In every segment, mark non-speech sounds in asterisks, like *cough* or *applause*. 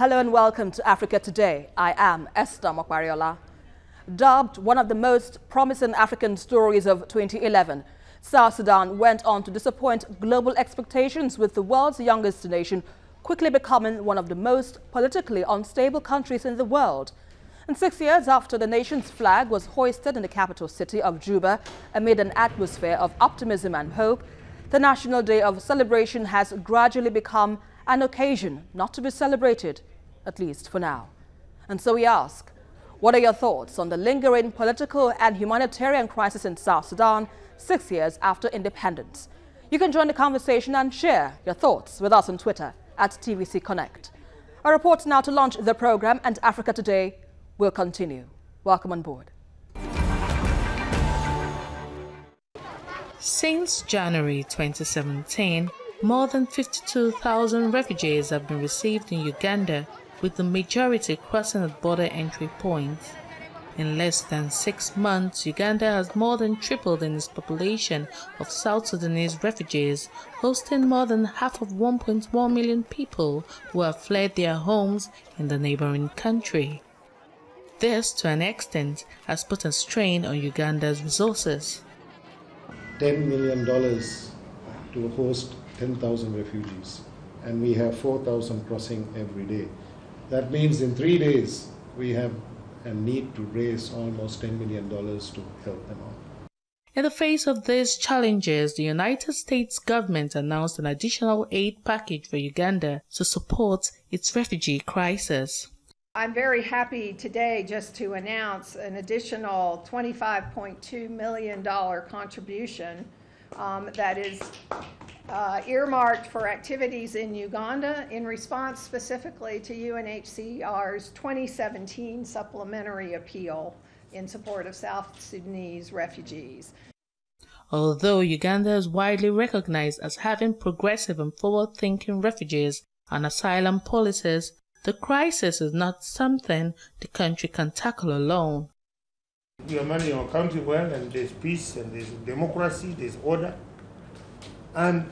Hello and welcome to Africa Today. I am Esther Mokwariola. Dubbed one of the most promising African stories of 2011, South Sudan went on to disappoint global expectations with the world's youngest nation quickly becoming one of the most politically unstable countries in the world. And six years after the nation's flag was hoisted in the capital city of Juba amid an atmosphere of optimism and hope, the National Day of Celebration has gradually become an occasion not to be celebrated, at least for now. And so we ask, what are your thoughts on the lingering political and humanitarian crisis in South Sudan six years after independence? You can join the conversation and share your thoughts with us on Twitter at TVC Connect. Our report now to launch the program and Africa Today will continue. Welcome on board. Since January 2017, more than 52,000 refugees have been received in Uganda, with the majority crossing at border entry points. In less than six months, Uganda has more than tripled in its population of South Sudanese refugees, hosting more than half of 1.1 million people who have fled their homes in the neighboring country. This, to an extent, has put a strain on Uganda's resources. $10 million to host 10,000 refugees, and we have 4,000 crossing every day. That means in three days, we have a need to raise almost $10 million to help them out. In the face of these challenges, the United States government announced an additional aid package for Uganda to support its refugee crisis. I'm very happy today just to announce an additional $25.2 million contribution um, that is uh, earmarked for activities in Uganda in response specifically to UNHCR's 2017 supplementary appeal in support of South Sudanese refugees. Although Uganda is widely recognized as having progressive and forward thinking refugees and asylum policies, the crisis is not something the country can tackle alone. We are managing our country well, and there's peace, and there's democracy, there's order. And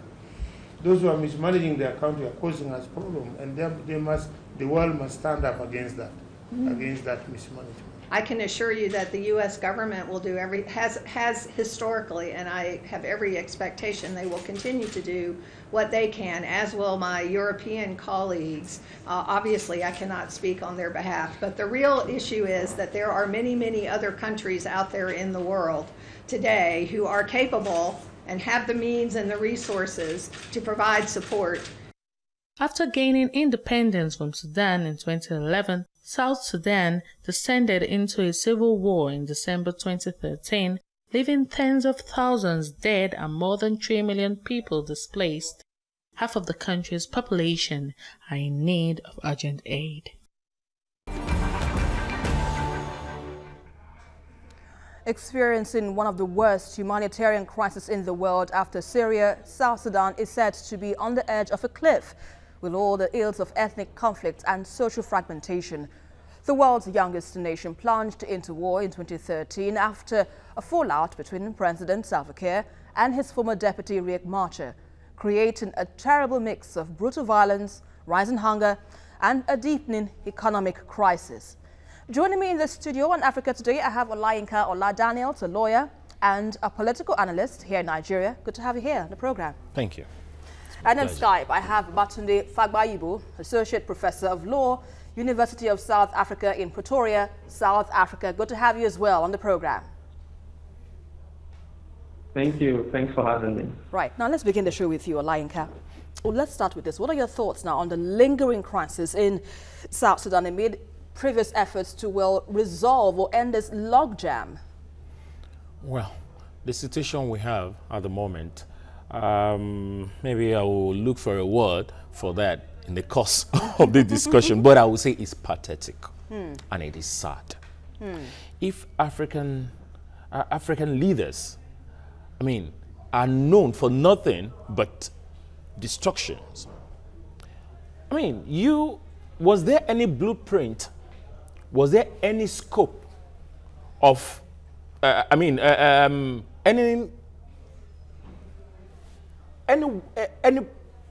those who are mismanaging their country are causing us problem, and they, they must, the world must stand up against that, mm-hmm. against that mismanagement. I can assure you that the U.S. government will do every has has historically, and I have every expectation they will continue to do what they can, as will my European colleagues. Uh, obviously, I cannot speak on their behalf, but the real issue is that there are many, many other countries out there in the world today who are capable and have the means and the resources to provide support. After gaining independence from Sudan in 2011, South Sudan descended into a civil war in December 2013, leaving tens of thousands dead and more than 3 million people displaced. Half of the country's population are in need of urgent aid. Experiencing one of the worst humanitarian crises in the world after Syria, South Sudan is said to be on the edge of a cliff with all the ills of ethnic conflict and social fragmentation. The world's youngest nation plunged into war in 2013 after a fallout between President Salva Kiir and his former deputy Riek Machar, creating a terrible mix of brutal violence, rising hunger, and a deepening economic crisis. Joining me in the studio on Africa Today, I have Olayinka Ola Daniels, a lawyer and a political analyst here in Nigeria. Good to have you here on the program. Thank you. And on Skype, I have Batunde Fagbayibo, Associate Professor of Law, University of South Africa in Pretoria, South Africa. Good to have you as well on the program. Thank you. Thanks for having me. Right. Now let's begin the show with you, Olayinka. Well, let's start with this. What are your thoughts now on the lingering crisis in South Sudan amid previous efforts to, well, resolve or end this logjam? Well, the situation we have at the moment, um, maybe I will look for a word for that in the course *laughs* of the discussion, but I will say it's pathetic hmm. and it is sad. Hmm. If African, uh, African leaders, I mean, are known for nothing but destructions, I mean, you, was there any blueprint was there any scope of, uh, I mean, uh, um, any, any, uh, any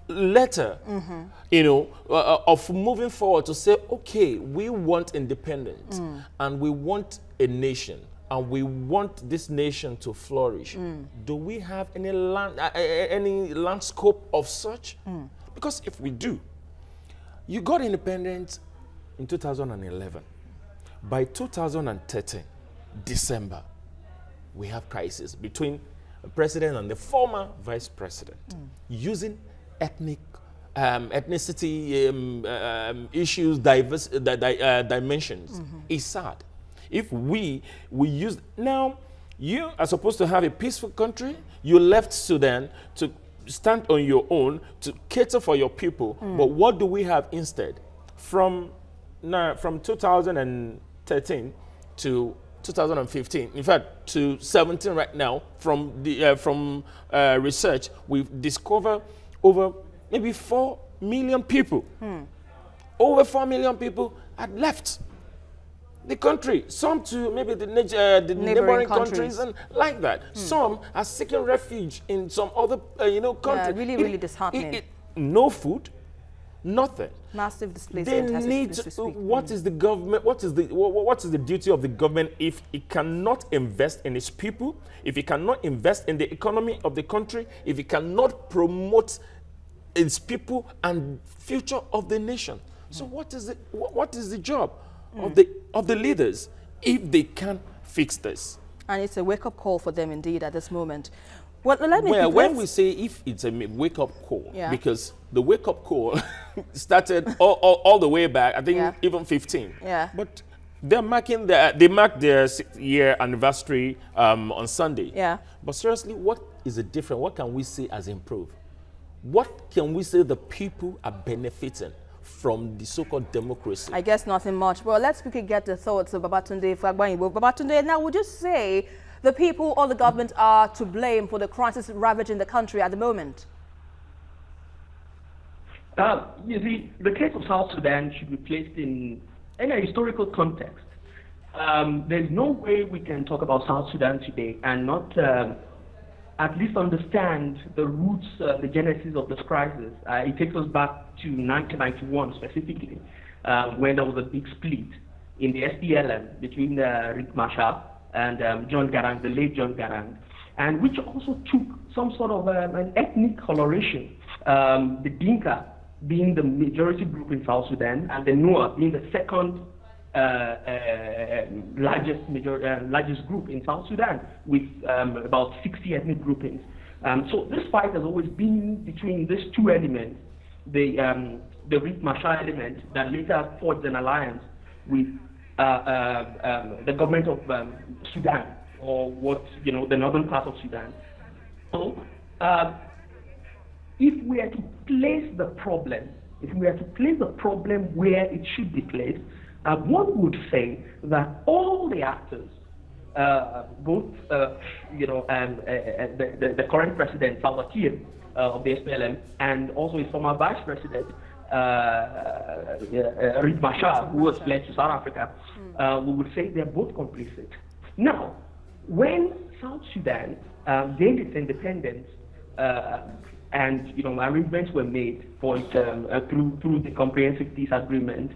letter, you know, uh, uh, of moving forward to say, okay, we want independence and we want a nation and we want this nation to flourish. Do we have any land, uh, uh, any land scope of such? Because if we do, you got independence in 2011. By 2013, December, we have crisis between the president and the former vice president using ethnic um, ethnicity um, um, issues, diverse uh, di- uh, dimensions. It's sad. If we we use now, you are supposed to have a peaceful country. You left Sudan to stand on your own to cater for your people. But what do we have instead? From now, from 2013 to 2015, in fact, to 17 right now, from the uh, from uh, research, we've discovered over maybe four million people. Over four million people had left the country. Some to maybe the, uh, the neighboring, countries. countries. and like that. Some are seeking refuge in some other, uh, you know, country. really, really it- disheartening. it- no food, nothing. Massive They displacement as need to. What mm. is the government? What is the wha- wha- what is the duty of the government if it cannot invest in its people? If it cannot invest in the economy of the country? If it cannot promote its people and future of the nation? So mm. what is the wha- what is the job mm. of the of the leaders if they can't fix this? And it's a wake-up call for them indeed at this moment. Well, let me Well, when we say if it's a wake up call, Yeah. because the wake up call *laughs* started all, all, all the way back, I think Yeah. even 15. Yeah. But they're marking their, they mark their sixth year anniversary um, on Sunday. Yeah. But seriously, what is the difference? What can we say as improve? What can we say the people are benefiting from the so-called democracy? I guess nothing much. Well, let's quickly get the thoughts of Babatunde Fagbayibo. Babatunde, now would you say the people or the government are to blame for the crisis ravaging the country at the moment? Uh, you see, the case of South Sudan should be placed in, in a historical context. Um, there's no way we can talk about South Sudan today and not um at least understand the roots, uh, the genesis of this crisis. Uh, it takes us back to 1991 specifically, um, when there was a big split in the SPLM between uh, Riek Machar and um, John Garang, the late John Garang, and which also took some sort of um, an ethnic coloration. Um, the Dinka being the majority group in South Sudan, and the Nuer being the second uh, uh, largest major, uh, largest group in South Sudan, with um, about 60 ethnic groupings. Um, so this fight has always been between these two elements, the um, the Riek Machar element that later forged an alliance with um, the government of um, Sudan, or what you know, the northern part of Sudan. So. Uh, if we are to place the problem, if we are to place the problem where it should be placed, uh, one would say that all the actors, uh, both uh, you know, um, uh, uh, the, the, the current president Salva Kiir uh, of the SPLM and also his former vice president uh, uh, uh, who was fled to South Africa, uh, we would say they're both complicit. Now, when South Sudan um, gained its independence, uh, and you know arrangements were made for it um, uh, through through the comprehensive peace agreement.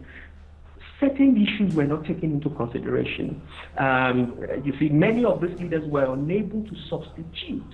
Certain issues were not taken into consideration. Um, you see, many of these leaders were unable to substitute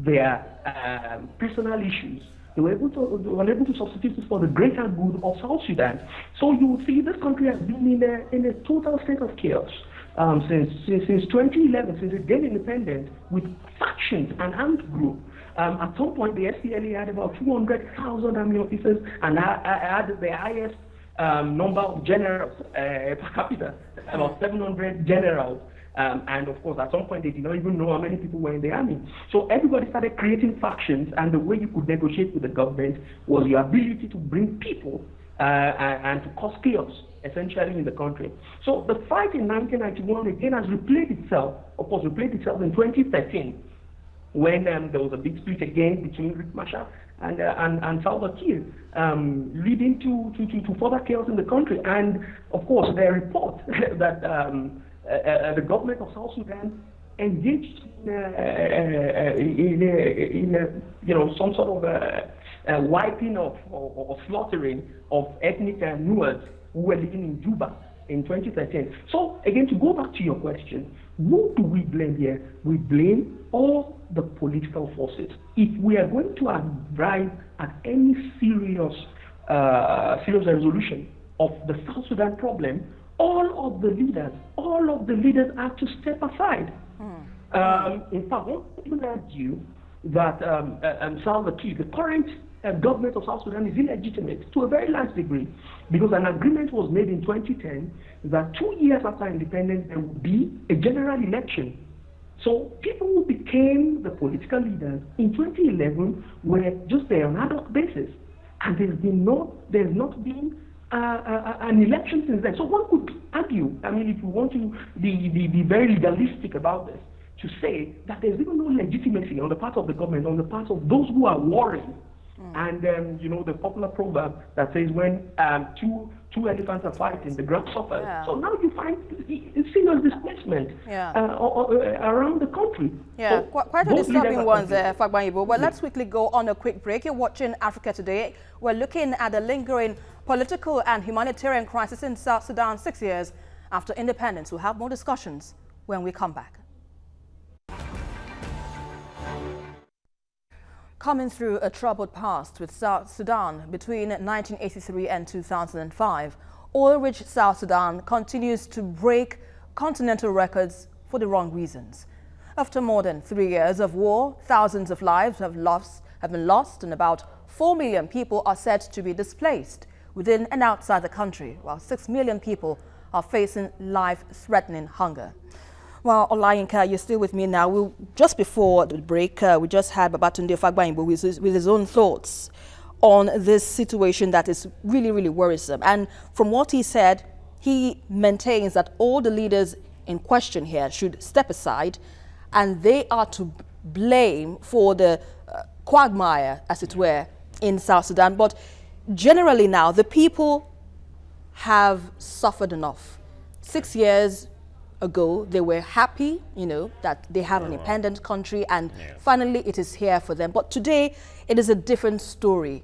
their um, personal issues. They were, able to, they were unable to substitute it for the greater good of South Sudan. So you see this country has been in a, in a total state of chaos um, since, since, since 2011, since it gained independence, with factions and armed groups. Um, at some point, the SPLA had about 200,000 army officers and ha- ha- had the highest um, number of generals uh, per capita, about 700 generals. Um, and of course, at some point, they did not even know how many people were in the army. So everybody started creating factions, and the way you could negotiate with the government was your ability to bring people uh, and, to cause chaos, essentially, in the country. So the fight in 1991 again has replayed itself, of course, replayed itself in 2013 when um, there was a big split again between Riek Machar and, uh, and, and Salva Kiir, um, leading to, to, to, to further chaos in the country. And of course, there are reports *laughs* that um, the government of South Sudan engaged in, in, eh, in uh, you know, some sort of uh, wiping of or, or, slaughtering of ethnic uh, Nuers who were living in Juba in 2013. So again, to go back to your question, who do we blame here? We blame all the political forces. If we are going to arrive at any serious, uh, serious resolution of the South Sudan problem, all of the leaders, all of the leaders have to step aside. Mm. Um, in fact, one even argue that um, uh, um, Salva Kiir, the current uh, government of South Sudan, is illegitimate to a very large degree because an agreement was made in 2010 that two years after independence there would be a general election. So people who became the political leaders in 2011 were just there on ad hoc basis, and there's been no, there's not been an election since then. So one could argue, I mean, if you want to be, be, be very legalistic about this, to say that there's even no legitimacy on the part of the government, on the part of those who are warring. Mm. And um, you know the popular proverb that says when um, two two elephants are fighting, the grass suffers. Yeah. So now you find serious displacement yeah. uh, around the country. Yeah, so quite a disturbing one there, Fagbayibo. But yes. let's quickly go on a quick break. You're watching Africa Today. We're looking at the lingering political and humanitarian crisis in South Sudan six years after independence. We'll have more discussions when we come back. Coming through a troubled past with South Sudan between 1983 and 2005, oil-rich South Sudan continues to break continental records for the wrong reasons. After more than three years of war, thousands of lives have, lost, have been lost and about 4 million people are said to be displaced within and outside the country, while 6 million people are facing life-threatening hunger. Well, Olayinka, you're still with me now. we just before the break, uh, we just had Babatunde Fagbayibo with with his own thoughts on this situation that is really, really worrisome. And from what he said, he maintains that all the leaders in question here should step aside and they are to blame for the uh, quagmire, as it were, in South Sudan. But generally now, the people have suffered enough. Six years ago, they were happy, you know, that they have an independent country and yeah. finally it is here for them. But today, it is a different story.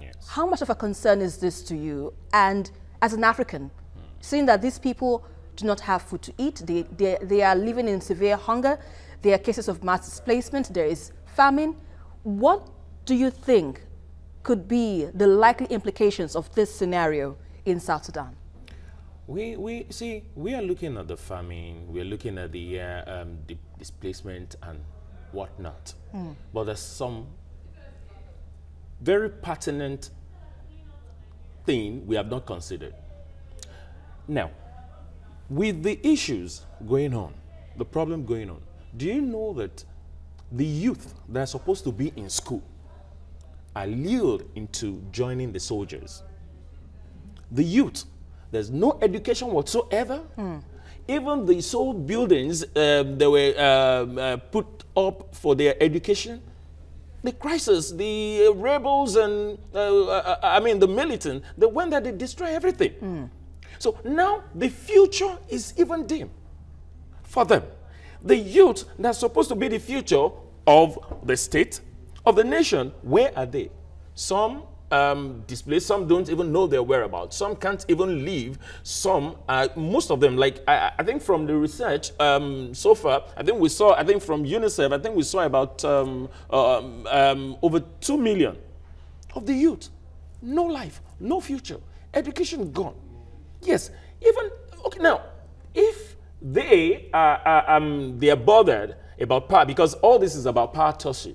Yes. How much of a concern is this to you? And as an African, mm. seeing that these people do not have food to eat, they, they, they are living in severe hunger, there are cases of mass displacement, there is famine. What do you think could be the likely implications of this scenario in South Sudan? We, we see, we are looking at the famine, we are looking at the, uh, um, the displacement and whatnot. Mm. But there's some very pertinent thing we have not considered. Now, with the issues going on, the problem going on, do you know that the youth that are supposed to be in school are lured into joining the soldiers? The youth there's no education whatsoever. Mm. Even the sole buildings um, that were um, uh, put up for their education, the crisis, the uh, rebels and, uh, uh I mean, the militant, they went there, they destroy everything. Mm. So now the future is even dim for them. The youth that's supposed to be the future of the state, of the nation, where are they? Some um, displaced. Some don't even know their whereabouts. Some can't even leave. Some, uh, most of them, like I, I think from the research um, so far, I think we saw, I think from UNICEF, I think we saw about um, um, um over 2 million of the youth. No life, no future, education gone. Yes, even, okay, now, if they are, are um, they are bothered about power, because all this is about power tussle,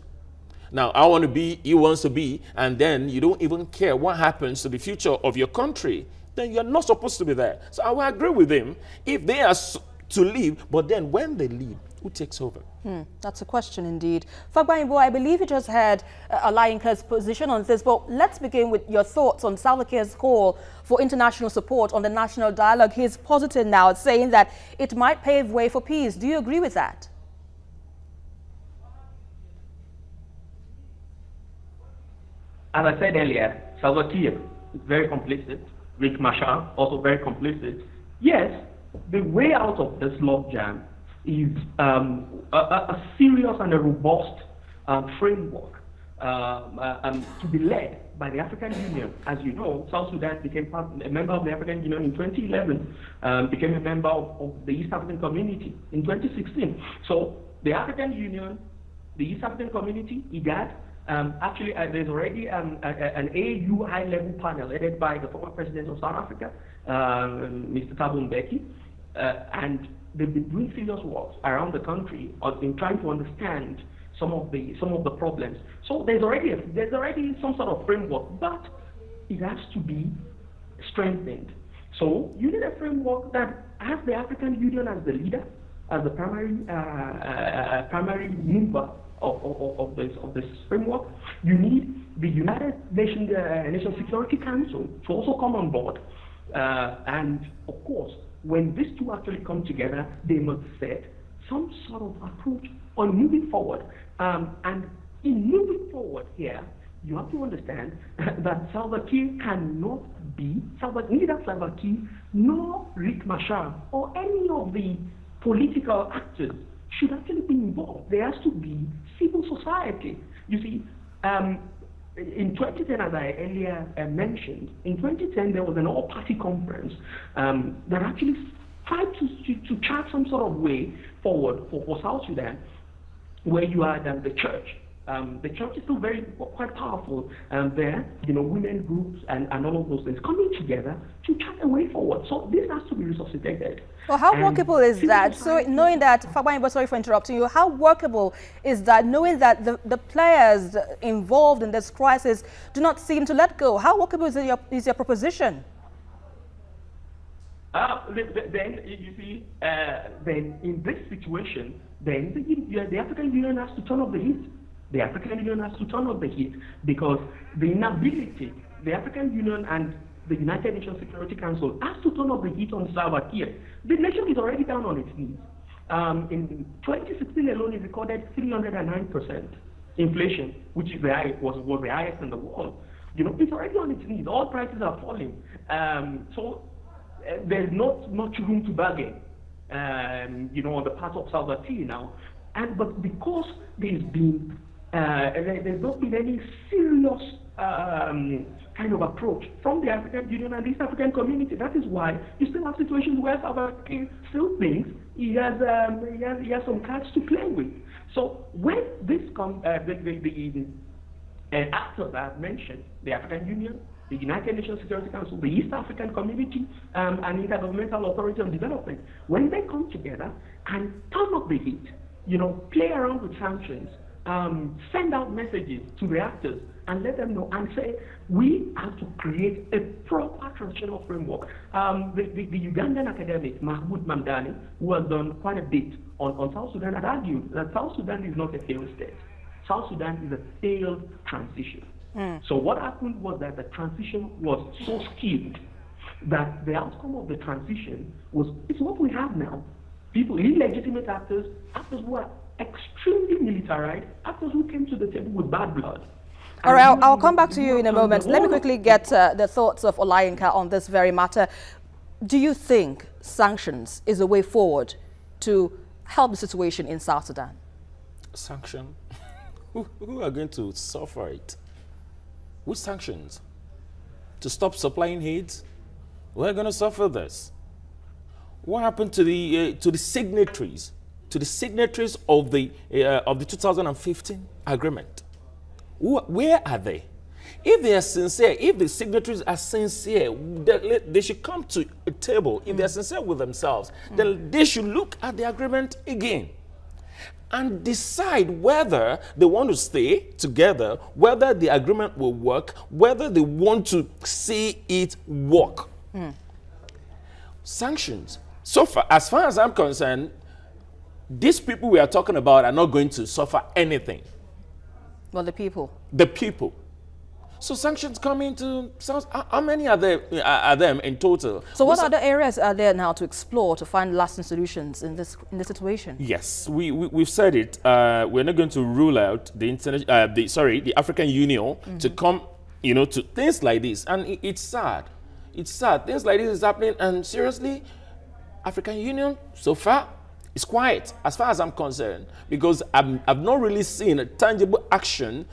now, I want to be, he wants to be, and then you don't even care what happens to the future of your country, then you're not supposed to be there. So I will agree with him if they are to leave, but then when they leave, who takes over? Hmm, that's a question indeed. Fagbayibo, I believe you just had uh, Olayinka's position on this, but let's begin with your thoughts on Salva Kiir's call for international support on the national dialogue. He's positive now, saying that it might pave way for peace. Do you agree with that? As I said earlier, Salva Kiir is very complicit. Riek Machar also very complicit. Yes, the way out of this logjam is um, a, a, serious and a robust um, framework um, uh, um, to be led by the African Union. As you know, South Sudan became part, a member of the African Union in 2011, um, became a member of, of, the East African Community in 2016. So the African Union, the East African Community, IGAD, um, actually, uh, there's already um, a, a, an AU high-level panel headed by the former president of South Africa, Mr. Um, Thabo Mbeki, uh, and they've been doing serious work around the country in trying to understand some of the some of the problems. So there's already a, there's already some sort of framework, but it has to be strengthened. So you need a framework that has the African Union as the leader, as the primary uh, uh, primary mover of, of, of, this of this framework. You need the United Nations uh, Security Council to also come on board, uh, and of course, when these two actually come together, they must set some sort of approach on moving forward. Um, and in moving forward here, you have to understand *laughs* that Salva Kiir cannot be, Salva, neither Salva Kiir nor Riek Machar or any of the political actors should actually be involved. There has to be civil society. You see, um, in 2010, as I earlier uh, mentioned, in 2010 there was an all-party conference um, that actually tried to, to, to, chart some sort of way forward for, for South Sudan where you are the church. Um, the church is still very quite powerful um, there, you know, women groups and, and all of those things coming together to chart a way forward. So this has to be resuscitated. Well, how and workable is that? So knowing that, Fagbanyi, sorry for interrupting you, how workable is that knowing that the, the players involved in this crisis do not seem to let go? How workable is your, is your proposition? Uh, then, you see, uh, then in this situation, then the, the African Union has to turn off the heat. The African Union has to turn off the heat because the inability, the African Union and the United Nations Security Council has to turn off the heat on Salva Kiir. The nation is already down on its knees. Um, in 2016 alone, it recorded 309% inflation, which is the was, was the highest in the world. You know, it's already on its knees. All prices are falling. Um, so uh, there's not much room to bargain um, you know, on the part of Salva Kiir now. And but because there's been there's not been any serious um, kind of approach from the African Union and the East African community. That is why you still have situations where Salva Kiir still thinks he has, um, he has, he has some cards to play with. So when this com- uh, the, the, the uh, actors I have mentioned, the African Union, the United Nations Security Council, the East African Community, um, and Intergovernmental Authority on Development, when they come together and turn up the heat, you know, play around with sanctions, um, send out messages to reactors and let them know and say, we have to create a proper transitional framework. Um, the, the, the, Ugandan academic, Mahmood Mamdani, who has done quite a bit on, on South Sudan, had argued that South Sudan is not a failed state. South Sudan is a failed transition. Mm. So what happened was that the transition was so skewed that the outcome of the transition was it's what we have now. People, illegitimate actors, actors who are extremely militarized, actors who came to the table with bad blood. All right, I'll, I'll come back to you in a moment. Let me quickly get uh, the thoughts of Olayinka on this very matter. Do you think sanctions is a way forward to help the situation in South Sudan? Sanction? *laughs* who, who are going to suffer it? With sanctions? To stop supplying aid? We're going to suffer this. What happened to the, uh, to the signatories? To the signatories of the, uh, of the 2015 agreement? where are they? If they are sincere, if the signatories are sincere, they, they should come to a table. If mm. they're sincere with themselves, mm. then they should look at the agreement again and decide whether they want to stay together, whether the agreement will work, whether they want to see it work. Mm. Sanctions. So far, as far as I'm concerned, these people we are talking about are not going to suffer anything. Well, the people. The people. So sanctions come into how many are there are them in total? So what other areas are there now to explore to find lasting solutions in this in this situation? Yes, we, we have said it. Uh, we're not going to rule out the internet. Uh, the sorry, the African Union mm -hmm. to come, you know, to things like this, and it, it's sad. It's sad. Things like this is happening, and seriously, African Union so far is quiet as far as I'm concerned because i have not really seen a tangible action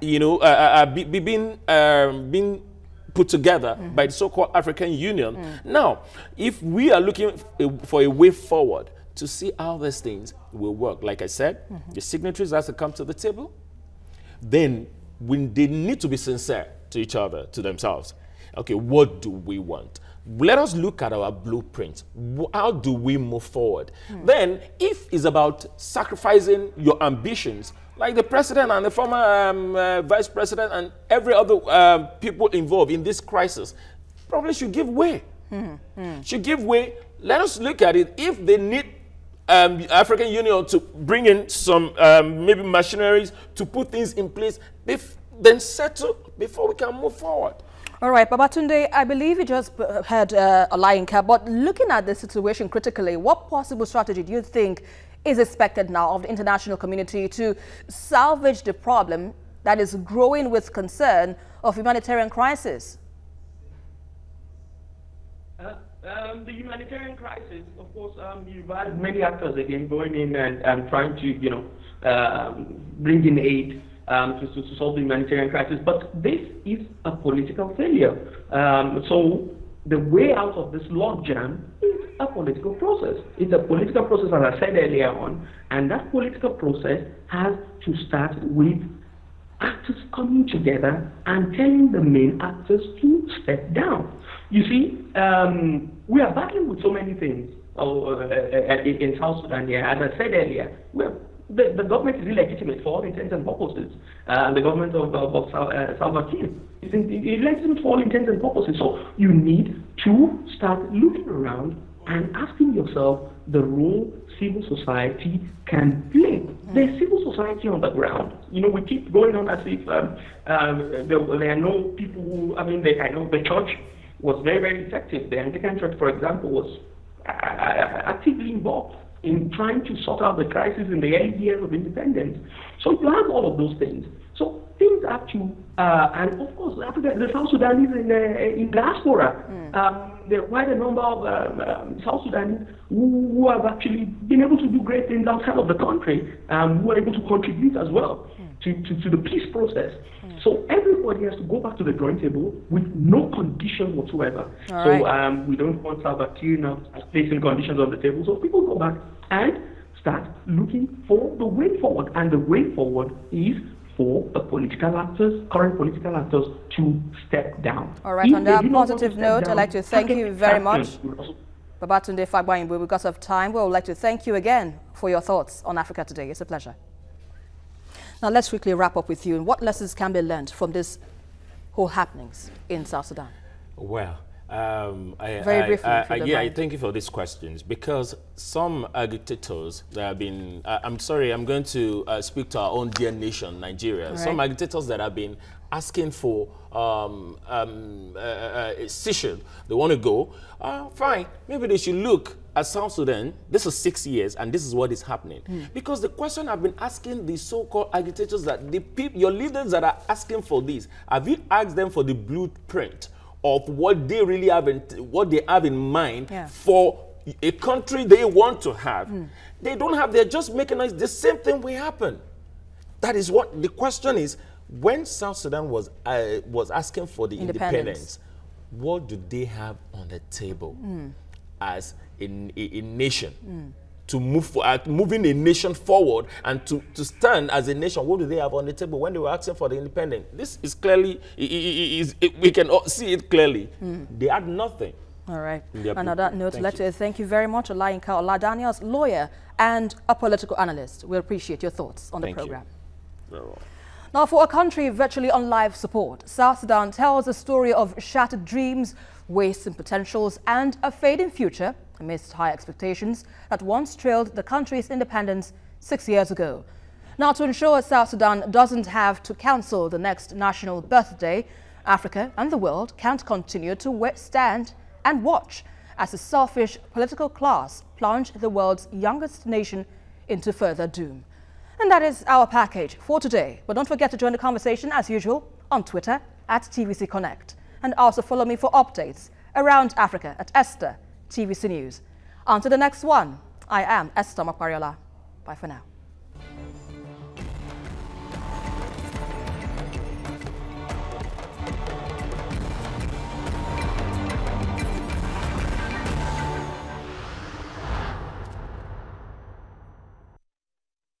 you know, uh, uh, uh be, be being, um, being put together mm -hmm. by the so-called African Union. Mm. Now, if we are looking for a way forward to see how these things will work, like I said, mm -hmm. the signatories have to come to the table. Then we, they need to be sincere to each other, to themselves. Okay, what do we want? Let us look at our blueprint. How do we move forward? Hmm. Then, if it's about sacrificing your ambitions, like the president and the former um, uh, vice president and every other uh, people involved in this crisis, probably should give way. Hmm. Hmm. Should give way. Let us look at it. If they need um, African Union to bring in some um, maybe machineries to put things in place, then settle before we can move forward. All right, Babatunde, I believe you just had uh, Olayinka, but looking at the situation critically, what possible strategy do you think is expected now of the international community to salvage the problem that is growing with concern of humanitarian crisis? Uh, um, the humanitarian crisis, of course, um, you've had many actors again going in and, and trying to, you know, um, bring in aid um, to, to, solve the humanitarian crisis. But this is a political failure. Um, so the way out of this logjam is a political process. It's a political process, as I said earlier on, and that political process has to start with actors coming together and telling the main actors to step down. You see, um, we are battling with so many things oh, uh, uh, in South Sudan. Yeah, as I said earlier, we're the, the government is illegitimate for all intents and purposes. Uh, the government of, of, of uh, Salva Kiir is illegitimate for all intents and purposes. So you need to start looking around and asking yourself the role civil society can play. There's civil society on the ground. You know, we keep going on as if um, um, there, there, are no people who, I mean, they, I know the church was very, very effective. The Anglican Church, for example, was uh, uh actively involved in trying to sort out the crisis in the early years of independence. So you have all of those things. So things have to, uh, and of course, Africa, the South Sudanese in, uh, in diaspora, mm. um, there are quite a number of um, um, South Sudanese who, who, have actually been able to do great things outside of the country, um, who are able to contribute as well. To, to, to, the peace process. Mm. So everybody has to go back to the drawing table with no condition whatsoever. All so right. Um, we don't want Salva Kiir now placing conditions on the table. So people go back and start looking for the way forward. And the way forward is for the political actors, current political actors, to step down. All right, if on that positive note, down, I'd like to thank you very much. Babatunde Fagbayibo, because of time, we would like to thank you again for your thoughts on Africa Today. It's a pleasure. Now, let's quickly wrap up with you. And what lessons can be learned from this whole happenings in South Sudan? Well, um, I, Very briefly, I, I, yeah, I thank you for these questions because some agitators that have been, uh, I'm sorry, I'm going to uh, speak to our own dear nation, Nigeria. Right. Some agitators that have been asking for um, um, uh, uh a session, they want to go, uh, fine, maybe they should look at South Sudan. This is six years and this is what is happening. Mm. Because the question I've been asking the so-called agitators that the people, your leaders that are asking for this, have you asked them for the blueprint? of what they really have in, what they have in mind yeah. for a country they want to have. Mm. They don't have, they're just making us the same thing will happen. That is what the question is. When South Sudan was uh, was asking for the independence. independence, what do they have on the table mm. As a, a, a nation? Mm to move for, uh, moving a nation forward and to, to stand as a nation. What do they have on the table when they were asking for the independence? This is clearly, it, it, it, we can see it clearly. Mm. They had nothing. All right. And on that note, thank let's you. thank you very much, Olayinka Ola Daniels, lawyer and a political analyst. We appreciate your thoughts on thank the program. Now, for a country virtually on life support, South Sudan tells a story of shattered dreams, wastes and potentials, and a fading future amidst high expectations that once trailed the country's independence six years ago. Now, to ensure South Sudan doesn't have to cancel the next national birthday, Africa and the world can't continue to stand and watch as a selfish political class plunge the world's youngest nation into further doom. And that is our package for today. But don't forget to join the conversation as usual on Twitter at TVC Connect. And also follow me for updates around Africa at Esther TVC News. To the next one. I am Esther Makwariola. Bye for now.